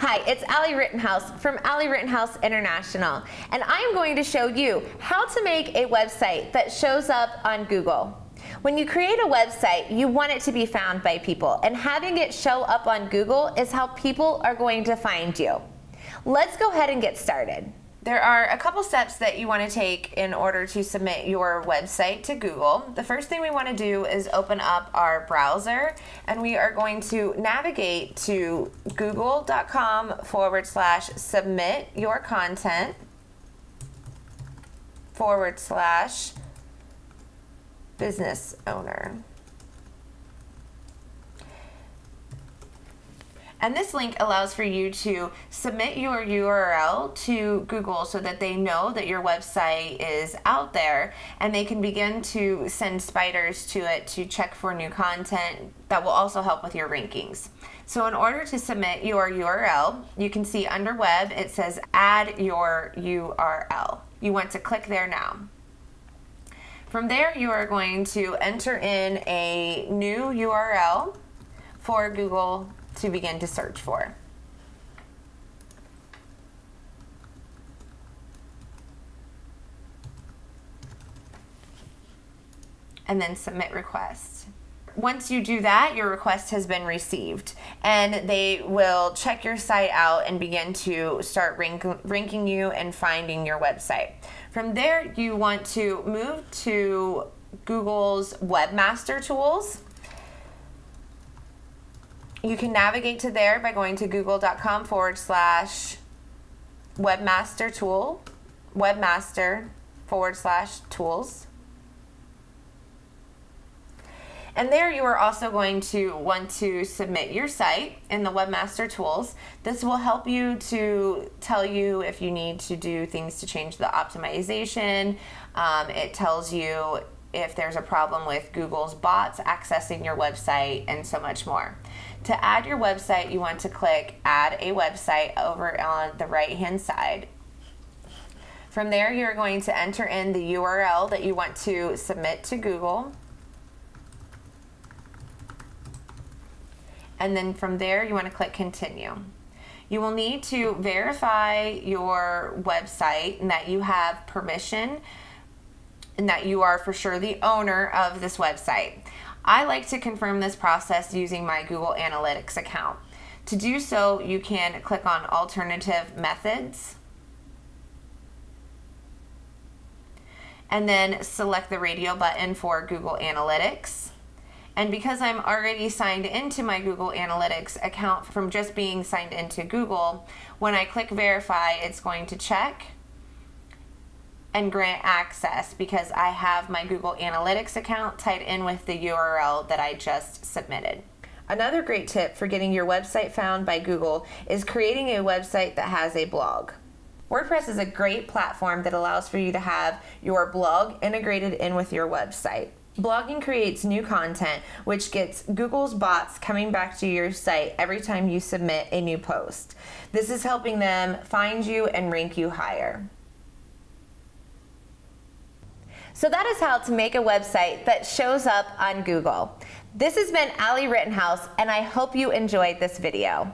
Hi, it's Ali Rittenhouse from Ali Rittenhouse International, and I am going to show you how to make a website that shows up on Google. When you create a website, you want it to be found by people, and having it show up on Google is how people are going to find you. Let's go ahead and get started. There are a couple steps that you want to take in order to submit your website to Google. The first thing we want to do is open up our browser and we are going to navigate to google.com forward slash submit your content forward slash business owner. And this link allows for you to submit your URL to Google so that they know that your website is out there and they can begin to send spiders to it to check for new content that will also help with your rankings. So in order to submit your URL, you can see under web it says add your URL. You want to click there now. From there, you are going to enter in a new URL for Google to begin to search for. And then submit request. Once you do that, your request has been received and they will check your site out and begin to start rank ranking you and finding your website. From there, you want to move to Google's Webmaster Tools you can navigate to there by going to google.com forward slash webmaster tool, webmaster forward slash tools. And there you are also going to want to submit your site in the Webmaster Tools. This will help you to tell you if you need to do things to change the optimization. Um, it tells you if there's a problem with Google's bots accessing your website and so much more. To add your website, you want to click Add a Website over on the right hand side. From there, you're going to enter in the URL that you want to submit to Google. And then from there, you want to click Continue. You will need to verify your website and that you have permission and that you are for sure the owner of this website. I like to confirm this process using my Google Analytics account. To do so, you can click on Alternative Methods and then select the radio button for Google Analytics. And because I'm already signed into my Google Analytics account from just being signed into Google, when I click verify, it's going to check and grant access because I have my Google Analytics account tied in with the URL that I just submitted. Another great tip for getting your website found by Google is creating a website that has a blog. WordPress is a great platform that allows for you to have your blog integrated in with your website. Blogging creates new content, which gets Google's bots coming back to your site every time you submit a new post. This is helping them find you and rank you higher. So that is how to make a website that shows up on Google. This has been Ali Rittenhouse, and I hope you enjoyed this video.